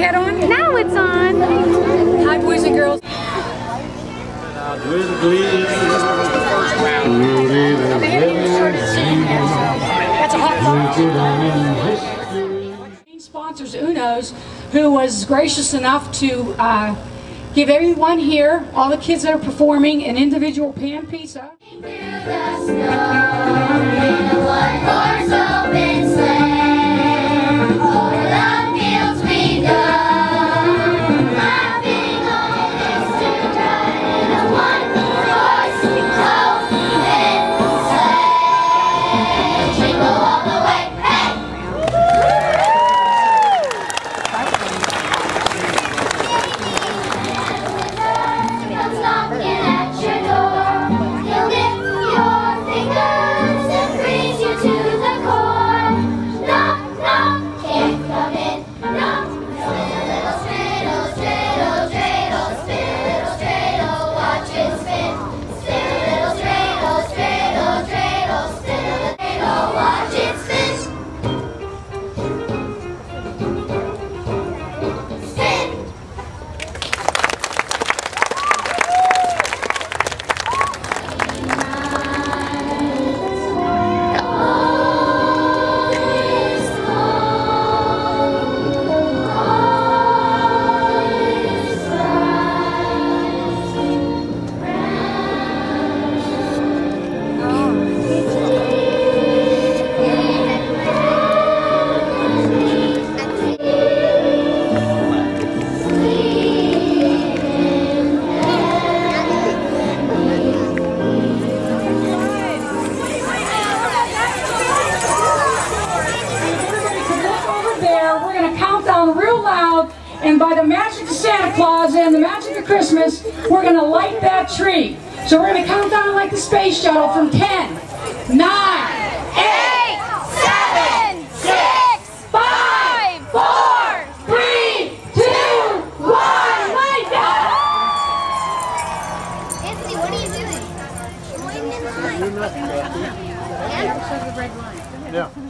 hat on? Now it's on. Hi, boys and girls. That's a hot Sponsors Uno's, who was gracious enough to uh, give everyone here, all the kids that are performing, an individual pan pizza. Over. We're going to count down real loud. And by the magic of Santa Claus and the magic of Christmas, we're going to light that tree. So we're going to count down like the space shuttle from 10, 9, 8, Seven, six, 5, 4, 3, 2, 1. Light that! Anthony, what are you doing? Join in line. Yeah.